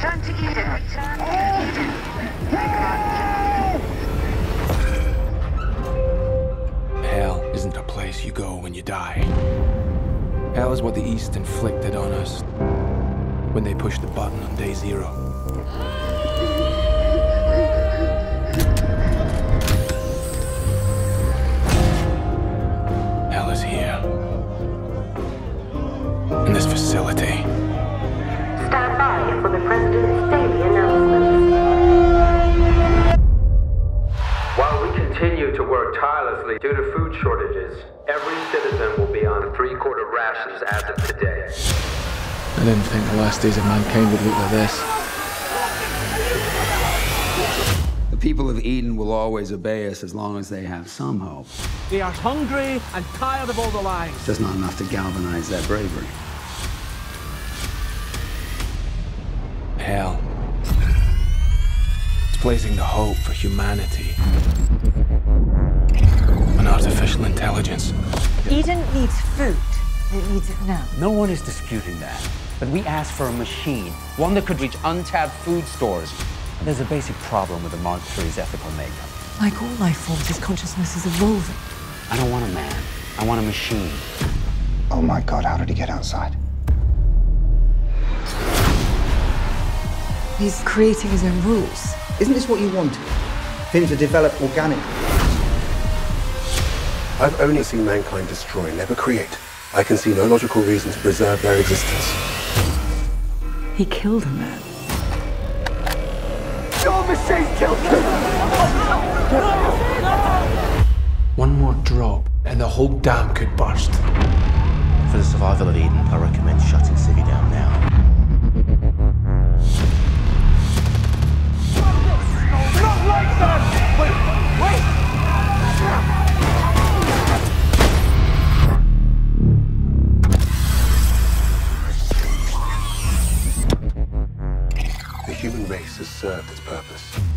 Return to Hell isn't a place you go when you die. Hell is what the East inflicted on us when they pushed the button on day zero. Hell is here. In this facility. Continue to work tirelessly due to food shortages, every citizen will be on three-quarter rations as of today. I didn't think the last days of mankind would look like this. The people of Eden will always obey us as long as they have some hope. They are hungry and tired of all the lies. That's not enough to galvanize their bravery. Hell. It's placing the hope for humanity on artificial intelligence. Eden needs food. It needs it now. No one is disputing that. But we asked for a machine, one that could reach untapped food stores. And there's a basic problem with the Mark III's ethical makeup. Like all life forms, his consciousness is evolving. I don't want a man. I want a machine. Oh my god, how did he get outside? He's creating his own rules. Isn't this what you wanted? For him to develop organically? I've only seen mankind destroy, never create. I can see no logical reason to preserve their existence. He killed a man. Your machine killed him! One more drop, and the whole dam could burst. For the survival of Eden, I recommend shutting Civvy down now. Human race has served its purpose.